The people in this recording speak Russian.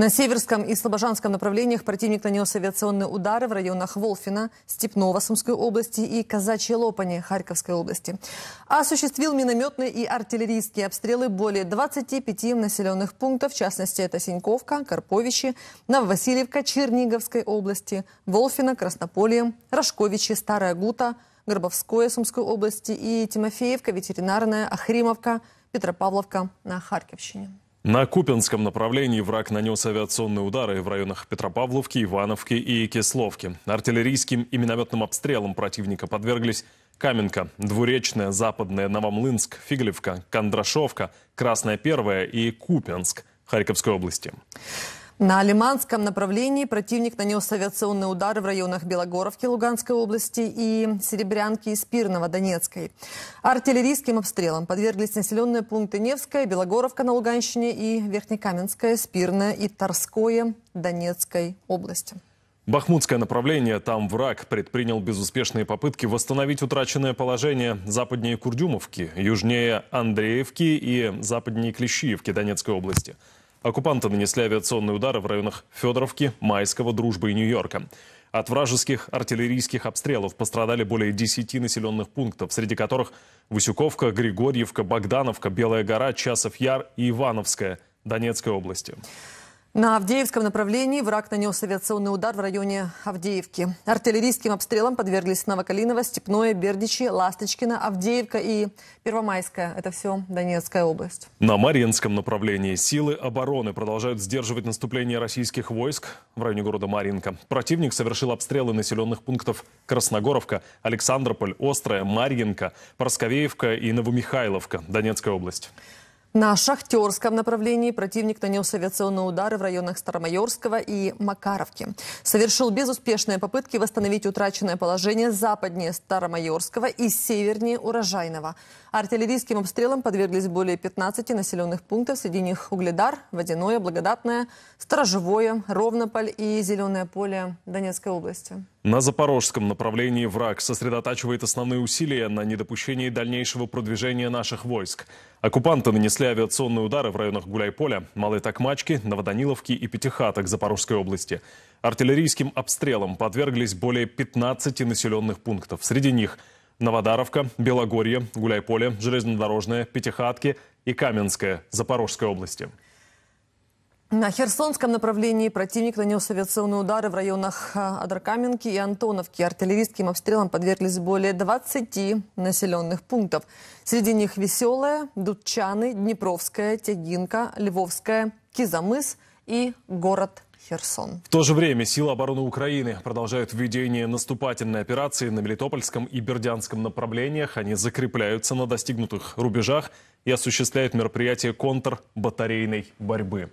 На Северском и Слобожанском направлениях противник нанес авиационные удары в районах Волфина, Степного Сумской области и Казачьей Лопани Харьковской области. Осуществил минометные и артиллерийские обстрелы более 25 населенных пунктов, в частности, это Синьковка, Карповичи, Нововасильевка, Черниговской области, Волфина, Краснополье, Рожковичи, Старая Гута, Горбовское Сумской области и Тимофеевка, Ветеринарная, Ахримовка, Петропавловка на Харьковщине. На Купинском направлении враг нанес авиационные удары в районах Петропавловки, Ивановки и Кисловки. Артиллерийским и минометным обстрелом противника подверглись Каменка, Двуречная, Западная, Новомлынск, Фиглевка, Кондрашовка, Красная Первая и Купинск Харьковской области. На Лиманском направлении противник нанес авиационные удары в районах Белогоровки Луганской области и Серебрянки и Спирного Донецкой. Артиллерийским обстрелом подверглись населенные пункты Невская, Белогоровка на Луганщине и Верхнекаменская, Спирная и Торское Донецкой области. Бахмутское направление, там враг предпринял безуспешные попытки восстановить утраченное положение западнее Курдюмовки, южнее Андреевки и западнее Клещиевки Донецкой области. Оккупанты нанесли авиационные удары в районах Федоровки, Майского, Дружбы и Нью-Йорка. От вражеских артиллерийских обстрелов пострадали более 10 населенных пунктов, среди которых Васюковка, Григорьевка, Богдановка, Белая гора, Часов Яр и Ивановская Донецкой области. На Авдеевском направлении враг нанес авиационный удар в районе Авдеевки. Артиллерийским обстрелам подверглись Новокалиново, Степное, Бердичи, Ласточкино, Авдеевка и Первомайская. Это все Донецкая область. На Марьинском направлении силы обороны продолжают сдерживать наступление российских войск в районе города Маринка. Противник совершил обстрелы населенных пунктов Красногоровка, Александрополь, Острая, Марьинка, Просковеевка и Новомихайловка, Донецкая область. На Шахтерском направлении противник нанес авиационные удары в районах Старомайорского и Макаровки. Совершил безуспешные попытки восстановить утраченное положение западнее Старомайорского и севернее Урожайного. Артиллерийским обстрелам подверглись более 15 населенных пунктов, среди них Угледар, Водяное, Благодатное, Сторожевое, Ровнополь и Зеленое поле Донецкой области. На запорожском направлении враг сосредотачивает основные усилия на недопущении дальнейшего продвижения наших войск. Оккупанты нанесли авиационные удары в районах Гуляйполя, Малой Токмачки, Новоданиловки и Пятихаток Запорожской области. Артиллерийским обстрелам подверглись более 15 населенных пунктов. Среди них Новодаровка, Белогорье, Гуляйполе, Железнодорожная, Пятихатки и Каменская Запорожской области. На Херсонском направлении противник нанес авиационные удары в районах а, Адракаменки и Антоновки. Артиллерийским обстрелам подверглись более 20 населенных пунктов. Среди них Веселая, Дудчаны, Днепровская, Тягинка, Львовская, Кизамыс и город Херсон. В то же время силы обороны Украины продолжают введение наступательной операции на Мелитопольском и Бердянском направлениях. Они закрепляются на достигнутых рубежах и осуществляют мероприятия контрбатарейной борьбы.